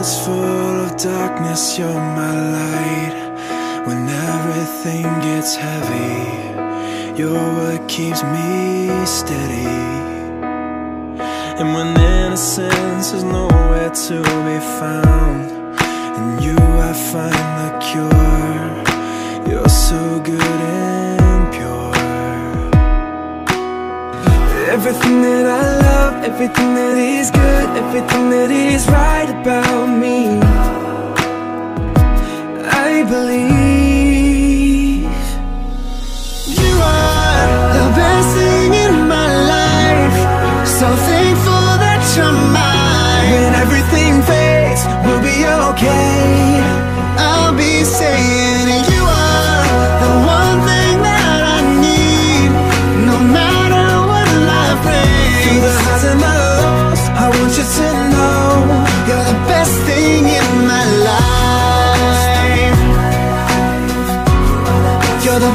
is full of darkness, you're my light. When everything gets heavy, you're what keeps me steady. And when innocence is nowhere to be found, in you I find the cure. You're so good and pure. Everything that I love, everything that is good, everything that is right.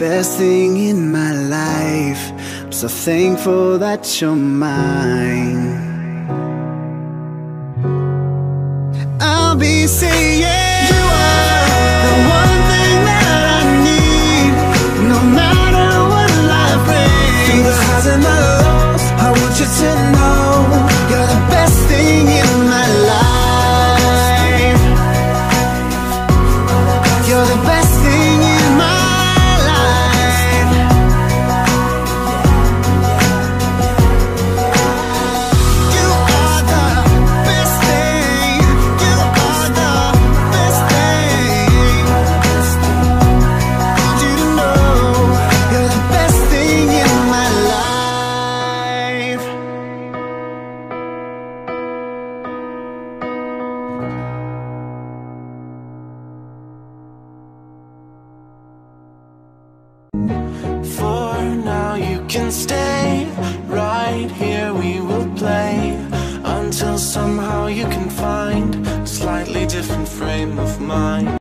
best thing in my life. I'm so thankful that you're mine. I'll be saying stay right here. We will play until somehow you can find a slightly different frame of mind.